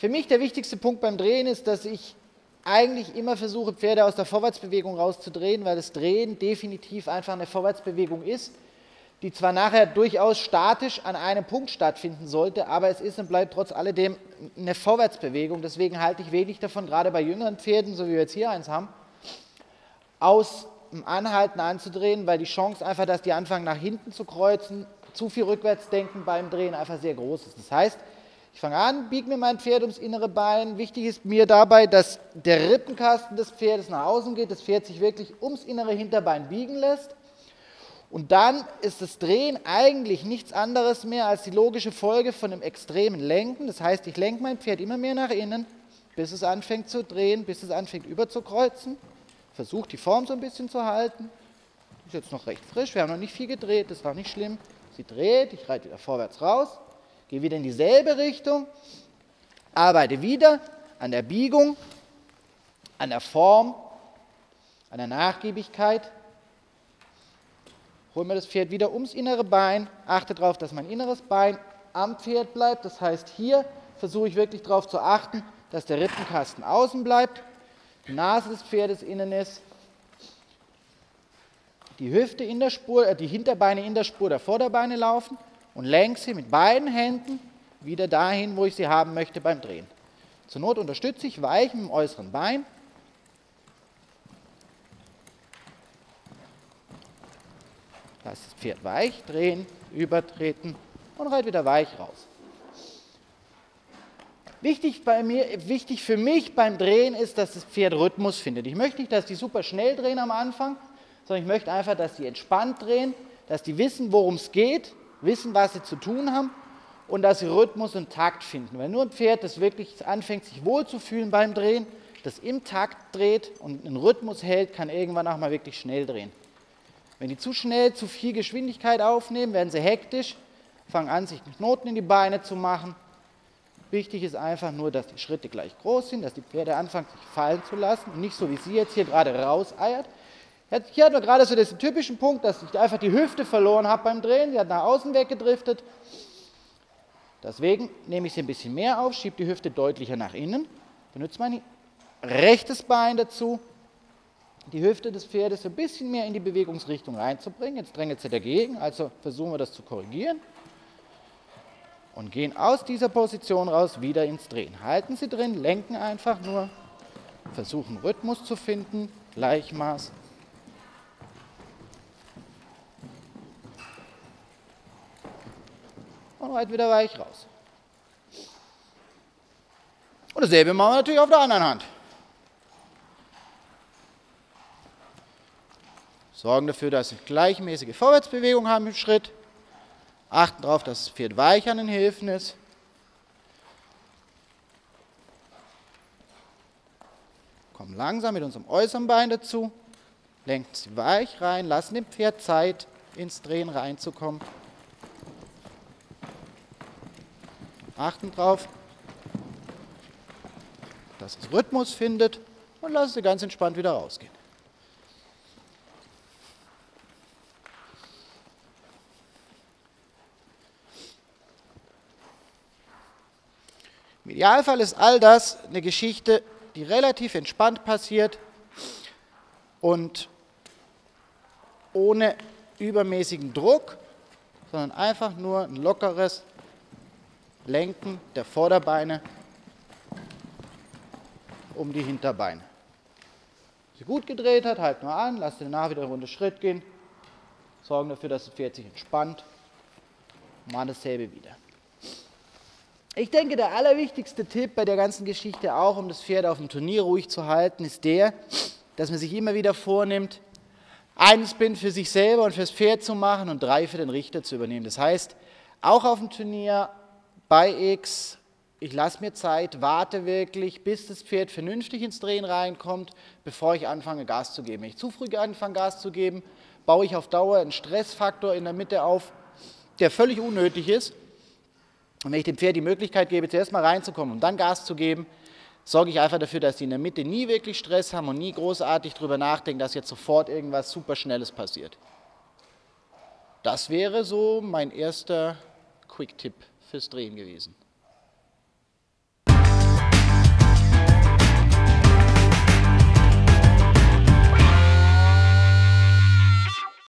Für mich der wichtigste Punkt beim Drehen ist, dass ich eigentlich immer versuche, Pferde aus der Vorwärtsbewegung rauszudrehen, weil das Drehen definitiv einfach eine Vorwärtsbewegung ist, die zwar nachher durchaus statisch an einem Punkt stattfinden sollte, aber es ist und bleibt trotz alledem eine Vorwärtsbewegung. Deswegen halte ich wenig davon, gerade bei jüngeren Pferden, so wie wir jetzt hier eins haben, aus dem Anhalten anzudrehen, weil die Chance einfach, dass die anfangen nach hinten zu kreuzen, zu viel Rückwärtsdenken beim Drehen einfach sehr groß ist. Das heißt, ich fange an, biege mir mein Pferd ums innere Bein. Wichtig ist mir dabei, dass der Rippenkasten des Pferdes nach außen geht, das Pferd sich wirklich ums innere Hinterbein biegen lässt. Und dann ist das Drehen eigentlich nichts anderes mehr als die logische Folge von einem extremen Lenken. Das heißt, ich lenke mein Pferd immer mehr nach innen, bis es anfängt zu drehen, bis es anfängt überzukreuzen. Versuche die Form so ein bisschen zu halten. Ist jetzt noch recht frisch, wir haben noch nicht viel gedreht, ist auch nicht schlimm. Sie dreht, ich reite wieder vorwärts raus gehe wieder in dieselbe Richtung, arbeite wieder an der Biegung, an der Form, an der Nachgiebigkeit, hole mir das Pferd wieder ums innere Bein, achte darauf, dass mein inneres Bein am Pferd bleibt. Das heißt, hier versuche ich wirklich darauf zu achten, dass der Rippenkasten außen bleibt, die Nase des Pferdes innen ist, die Hüfte in der Spur, äh, die Hinterbeine in der Spur der Vorderbeine laufen und lenke sie mit beiden Händen wieder dahin, wo ich sie haben möchte beim Drehen. Zur Not unterstütze ich weich mit dem äußeren Bein. Lass das Pferd weich drehen, übertreten und reite wieder weich raus. Wichtig, bei mir, wichtig für mich beim Drehen ist, dass das Pferd Rhythmus findet. Ich möchte nicht, dass die super schnell drehen am Anfang, sondern ich möchte einfach, dass sie entspannt drehen, dass die wissen, worum es geht wissen, was sie zu tun haben und dass sie Rhythmus und Takt finden. Wenn nur ein Pferd, das wirklich anfängt, sich wohlzufühlen beim Drehen, das im Takt dreht und einen Rhythmus hält, kann irgendwann auch mal wirklich schnell drehen. Wenn die zu schnell zu viel Geschwindigkeit aufnehmen, werden sie hektisch, fangen an, sich Knoten in die Beine zu machen. Wichtig ist einfach nur, dass die Schritte gleich groß sind, dass die Pferde anfangen, sich fallen zu lassen und nicht so wie sie jetzt hier gerade rauseiert, hier hat man gerade so den typischen Punkt, dass ich einfach die Hüfte verloren habe beim Drehen. Sie hat nach außen weggedriftet. Deswegen nehme ich sie ein bisschen mehr auf, schiebe die Hüfte deutlicher nach innen, benutze mein rechtes Bein dazu, die Hüfte des Pferdes ein bisschen mehr in die Bewegungsrichtung reinzubringen. Jetzt drängt sie dagegen, also versuchen wir das zu korrigieren. Und gehen aus dieser Position raus wieder ins Drehen. Halten Sie drin, lenken einfach nur, versuchen Rhythmus zu finden, Gleichmaß und reite wieder weich raus. Und dasselbe machen wir natürlich auf der anderen Hand. Sorgen dafür, dass wir gleichmäßige Vorwärtsbewegung haben im Schritt. Achten darauf, dass das Pferd weich an den Hilfen ist. Kommen langsam mit unserem äußeren Bein dazu. Lenken sie weich rein, lassen dem Pferd Zeit, ins Drehen reinzukommen. Achten darauf, dass es Rhythmus findet und lassen Sie ganz entspannt wieder rausgehen. Im Idealfall ist all das eine Geschichte, die relativ entspannt passiert und ohne übermäßigen Druck, sondern einfach nur ein lockeres, Lenken der Vorderbeine um die Hinterbeine. Sie gut gedreht hat, halt nur an, lasst danach wieder eine Runde Schritt gehen, sorgen dafür, dass das Pferd sich entspannt machen dasselbe wieder. Ich denke, der allerwichtigste Tipp bei der ganzen Geschichte auch, um das Pferd auf dem Turnier ruhig zu halten, ist der, dass man sich immer wieder vornimmt, einen Spin für sich selber und fürs Pferd zu machen und drei für den Richter zu übernehmen. Das heißt, auch auf dem Turnier bei X, ich lasse mir Zeit, warte wirklich, bis das Pferd vernünftig ins Drehen reinkommt, bevor ich anfange Gas zu geben. Wenn ich zu früh anfange Gas zu geben, baue ich auf Dauer einen Stressfaktor in der Mitte auf, der völlig unnötig ist. Und wenn ich dem Pferd die Möglichkeit gebe, zuerst mal reinzukommen und dann Gas zu geben, sorge ich einfach dafür, dass sie in der Mitte nie wirklich Stress haben und nie großartig darüber nachdenken, dass jetzt sofort irgendwas Superschnelles passiert. Das wäre so mein erster Quick-Tipp fürs Drehen gewesen.